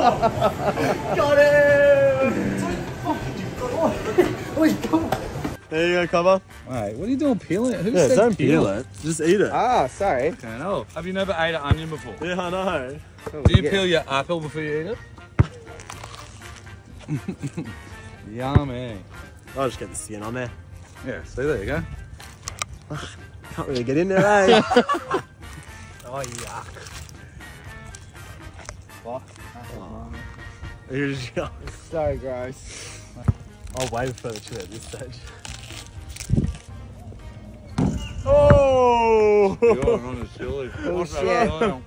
Got him! There you go, cover. Wait, what are you doing peeling it? Who Yeah, said don't peel it. Just eat it. Ah, sorry. Okay, no. Have you never ate an onion before? Yeah, I know. Do you peel your apple before you eat it? Yummy. I'll just get the skin on there. Yeah, see, there you go. Can't really get in there, eh? Oh, yuck. You're just- So gross. I'll wait for the chili at this stage. Oh! You're on the chili. Oh, shit.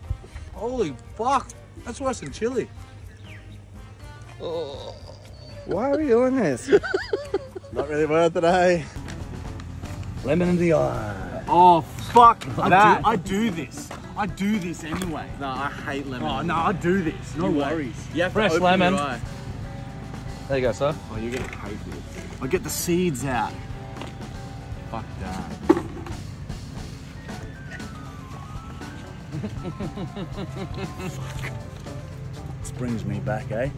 Holy fuck. That's worse than chili. Oh. Why are we doing this? Not really worth it, eh? Lemon in the eye. Oh, fuck that. I do this. I do this anyway. No, I hate lemon. Oh, no, I do this. No worries. Yeah, Fresh lemon. There you go, sir. Oh, you're getting paid for this. I get the seeds out. Fuck that. this brings me back, eh?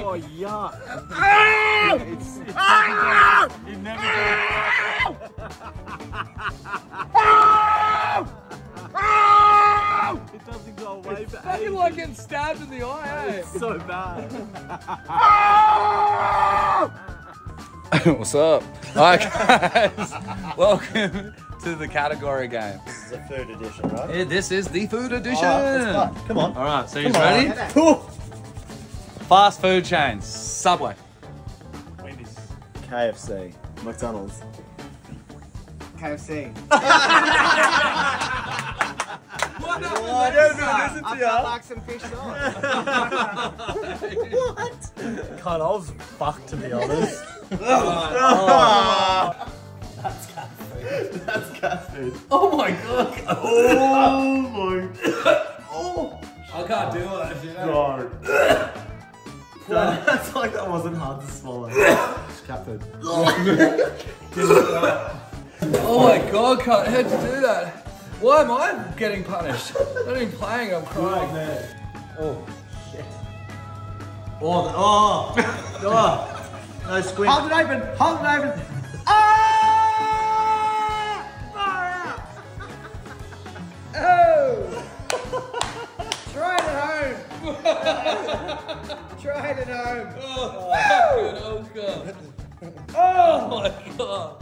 Oh, yuck. It's, it's it never It doesn't go away for Fucking ages. like getting stabbed in the eye, eh? It's so bad. What's up? Hi guys. Welcome to the category game. This is a third edition, right? Eh, This is the food edition. Come on. All right, so you ready? Ooh. Fast food chains. Subway. Wendy's. KFC. McDonald's. KFC. Oh, I don't listen I've to got ya. like some fish sauce. God, I was fucked to be honest. Oh. That's cat food. That's cat food. Oh my god. Oh my oh. I can't do it. You know? god. That's like that wasn't hard to swallow. Cat. Oh my god, cut. How'd you do that? Why am I getting punished? I'm not even playing, I'm crying. Oh shit. Oh, oh, oh. No squint. Hold it open. Hold it open. Try it at home. Oh, god. Oh. oh my god.